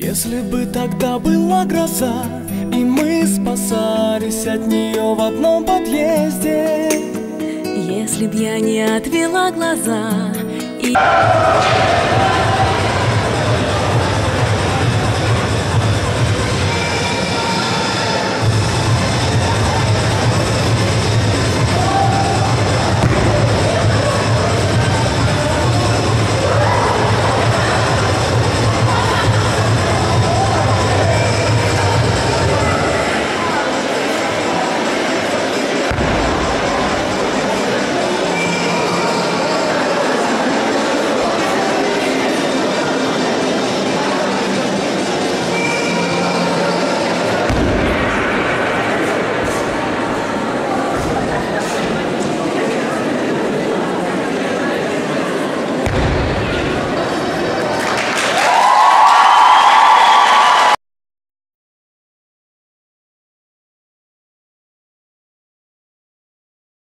Если бы тогда была гроза И мы спасались от нее в одном подъезде. Если б я не отвела глаза и...